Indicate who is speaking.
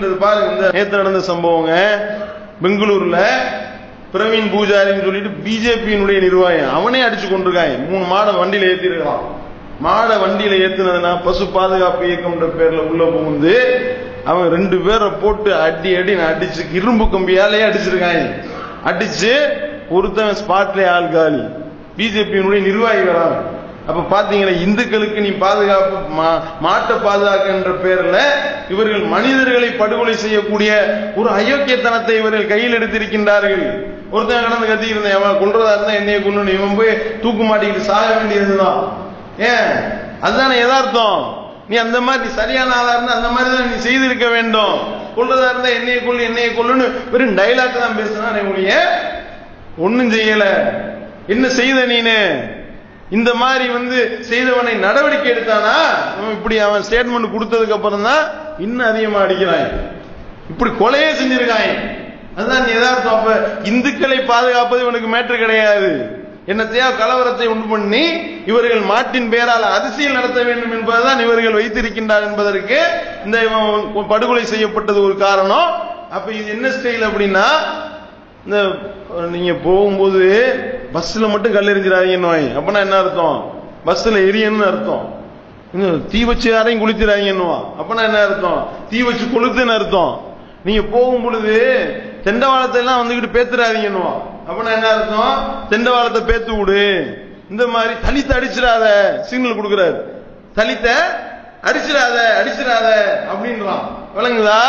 Speaker 1: பாருங்க இந்த நேற்று நடந்த சம்பவங்க. பெங்களூர்ல பிரவீன் பூஜாரின்னு சொல்லிட்டு பிஜேபியினுடைய நிர்வாகம் அவனே அடிச்சு கொண்டிருக்காங்க. மூணு மாடை வண்டியில ஏத்திருக்கலாம் மாடை வண்டியில ஏத்துனதுன்னா பசு பாதுகாப்பு இயக்கம்ன்ற பேர்ல உள்ள புகுந்து அவன் ரெண்டு பேரை போட்டு அடி அடி அடிச்சு இரும்பு கம்பியாலேயே அடிச்சிருக்காங்க. அடிச்சு ஒருத்தன் ஸ்பாட்ல ஆள் காலி. பிஜேபியினுடைய நிர்வாகி வரான் அப்ப பாத்தீங்களா இந்துக்களுக்கு நீ பாதுகாப்பு மா- மாட்டை பாதுகாக்கின்ற பேர்ல இவர்கள் மனிதர்களை படுகொலை செய்யக்கூடிய ஒரு அயோக்கியத்தனத்தை இவர்கள் கையில் எடுத்திருக்கின்றார்கள். ஒருத்தன் கடந்து கத்தி இருந்தேன் அவன் கொன்றதா இருந்தா என்னைய கொண்டு இவன் போய் தூக்கு மாட்டிக்கிட்டு சாக வேண்டியதுதான். ஏன்? அதுதானே எதார்த்தம் நீ அந்த மாதிரி சரியான ஆளா இருந்தா அந்த மாதிரி தான் நீ செய்திருக்க வேண்டும். கொள்றதா இருந்தா என்னைய கொள்ளு என்னைய கொள்ளுன்னு வெறும் டைலாக் தான் பேசுனா ஒழிய ஒண்ணும் செய்யல. என்ன செய்த நீனு? இந்த மாதிரி வந்து செய்தவனை நடவடிக்கை எடுத்தானா? அவன் இப்படி அவன் ஸ்டேட்மெண்ட் கொடுத்ததுக்கு அப்புறம் தான் இன்னும் அதிகமா அடிக்கிறான். இப்படி கொலையே செஞ்சிருக்காங்க அதுதான் யதார்த்தம் அப்ப இந்துக்களை பாதுகாப்பது இவனுக்கு மேட்ரு கிடையாது. என்னத்தையா கலவரத்தை உண்டு பண்ணி இவர்கள் மாட்டின் பெயரால் அரசியல் நடத்த வேண்டும் என்பதுதான் இவர்கள் வைத்திருக்கின்றார் என்பதற்கு இந்த இவன் படுகொலை செய்யப்பட்டது ஒரு காரணம். அப்ப இது என்ன ஸ்டைல் அப்படின்னா இந்த நீங்க போகும்போது பஸ்ல மட்டும் கல் எறிஞ்சிடாதீங்கன்னு வாங்க. அப்படின்னா என்ன அர்த்தம்? பஸ்ல எரியன்னு அர்த்தம். தீ வச்சு யாரையும் குளிச்சிடாதீங்கன்னுவா அப்பனா என்ன அர்த்தம்? தீ வச்சு கொளுத்துன்னு அர்த்தம். நீங்க போகும் பொழுது தெண்டவாளத்தை எல்லாம் வந்துகிட்டு பேத்துறாதீங்கன்னுவா அப்பனா என்ன அர்த்தம்? தெண்டவாளத்தை பேத்து விடு. இந்த மாதிரி தலித்த அடிச்சிடாத சிக்னல் கொடுக்குறாரு. தலித்த அடிச்சிடாத அடிச்சிடாத அப்படின்றான். விளங்குதா?